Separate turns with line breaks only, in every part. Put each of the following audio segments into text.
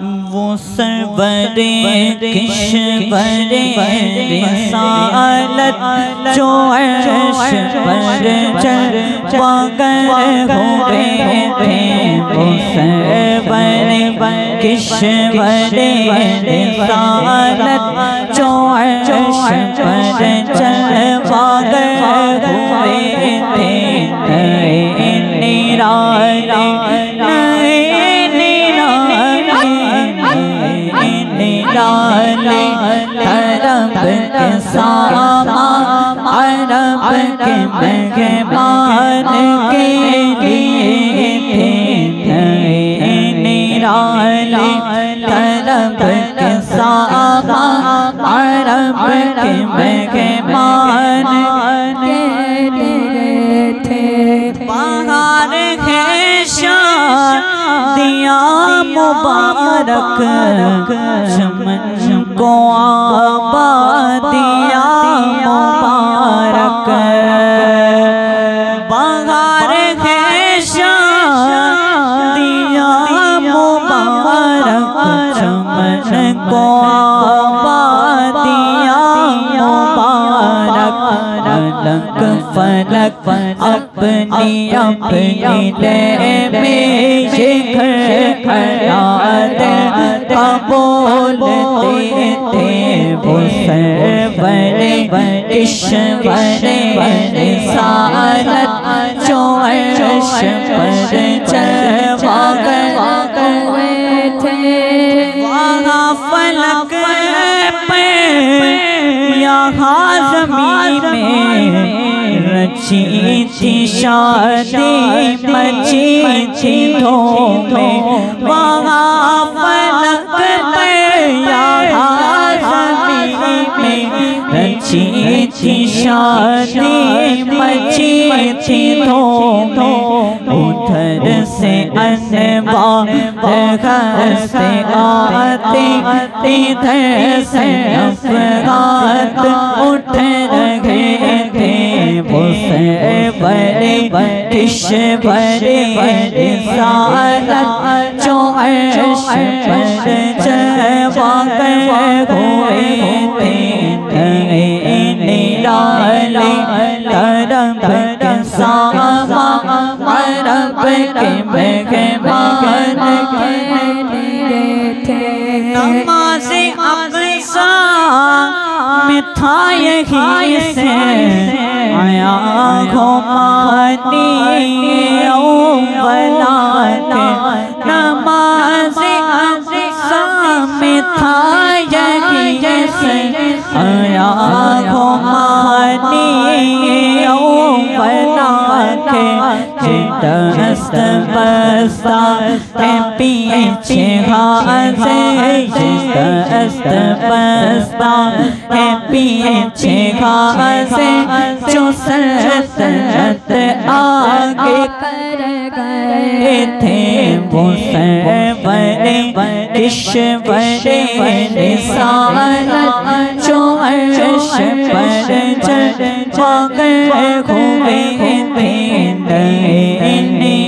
वो सरवरे किशवरे रिसालत जो अर्श पर चल पागल हुए थे वो सरवरे किशवरे रिसालत जो अर्श पर चल पागल हुए थे निराला के सामा अरब के मेहमान के लिए थे निराले तरब के सामा अरब के मेहमान के लिए थे बाहर है दिया मुबारक, चमन को आबादिया को आबादिया, मुबारक फलक फलक अपनी अपनी ले में शिखर खयाल बोलते थे वो सरवरे ईश्वरे सारत यहाँ ज़मीन में रची थी शादी मची थी धूमें वहाँ फलक पे यहाँ ज़मीन में। रची थी शादी मची थी धूमें उधर से अनवा से आते इधर से अफगात उठ रहे थे वो बड़े किश बड़े सारत जो अर्श पर जवा हुए थे निराले तरब के सामा không đi yêu với lại nam di sa mi thái ye ki ye se ơi không đi yêu với lại trên đời है पीछे घासे दस्त बस्ता है पीछे घासे जो सरत आगे कर गए थे वो सरवरे ईश्वरे सारत जो अर्श पर चढ़ गए हुए थे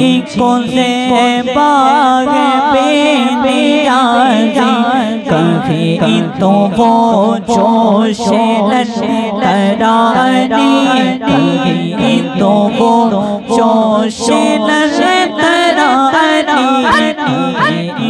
तुझी को ज़ेबा है बेबियारी कभी तो वो जोश लरानी कभी तो वो जोश लरानी तो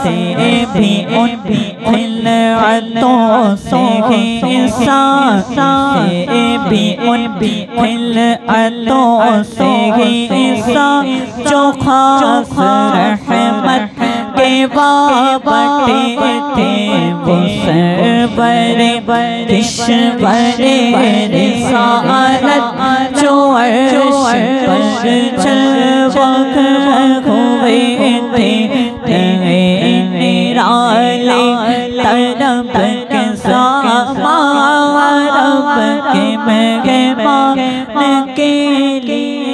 ऐसे भी उन खिलअतों से इंसान से भी उन खिलअतों से इंसान जो खास रहमत के बाबटे थे वो सरबरे किश्वरे रिसालत जो अर्श पर चलवक हुए सामा रब के मेहमान के लिए